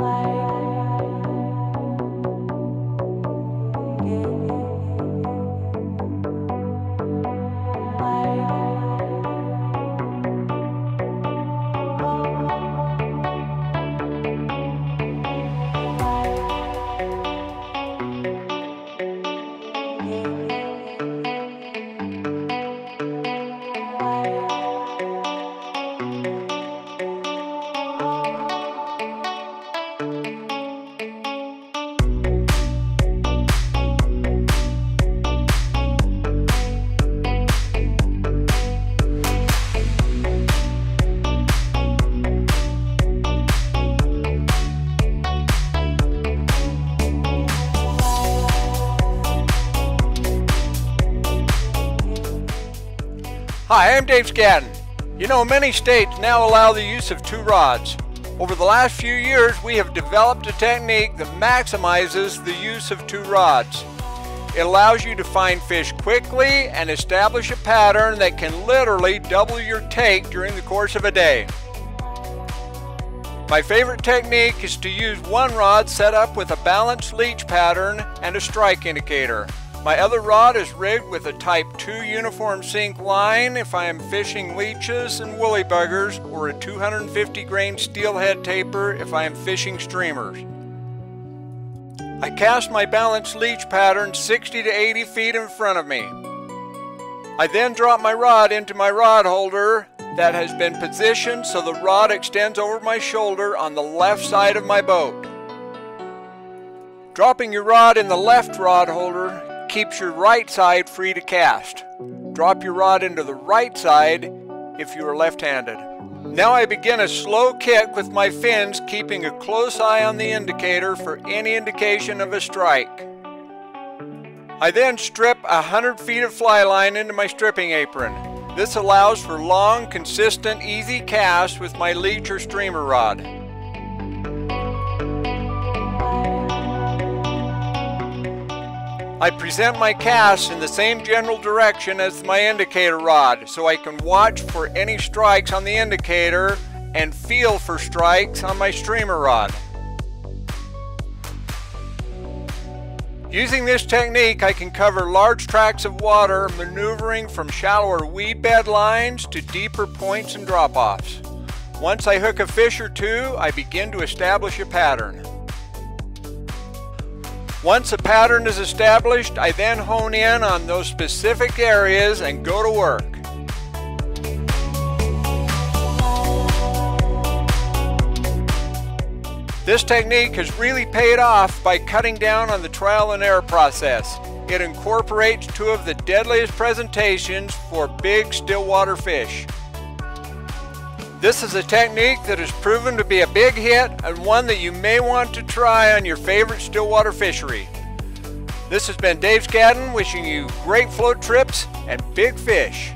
life. Hi, I'm Dave Scadden. You know, many states now allow the use of two rods. Over the last few years, we have developed a technique that maximizes the use of two rods. It allows you to find fish quickly and establish a pattern that can literally double your take during the course of a day. My favorite technique is to use one rod set up with a balanced leech pattern and a strike indicator. My other rod is rigged with a Type 2 uniform sink line if I am fishing leeches and woolly buggers or a 250 grain steelhead taper if I am fishing streamers. I cast my balanced leech pattern 60 to 80 feet in front of me. I then drop my rod into my rod holder that has been positioned so the rod extends over my shoulder on the left side of my boat. Dropping your rod in the left rod holder keeps your right side free to cast. Drop your rod into the right side if you are left-handed. Now I begin a slow kick with my fins, keeping a close eye on the indicator for any indication of a strike. I then strip a 100 feet of fly line into my stripping apron. This allows for long, consistent, easy casts with my leech or streamer rod. I present my cast in the same general direction as my indicator rod so I can watch for any strikes on the indicator and feel for strikes on my streamer rod. Using this technique, I can cover large tracts of water, maneuvering from shallower weed bed lines to deeper points and drop-offs. Once I hook a fish or two, I begin to establish a pattern. Once a pattern is established, I then hone in on those specific areas and go to work. This technique has really paid off by cutting down on the trial and error process. It incorporates two of the deadliest presentations for big stillwater fish. This is a technique that has proven to be a big hit and one that you may want to try on your favorite stillwater fishery. This has been Dave Scadden wishing you great float trips and big fish.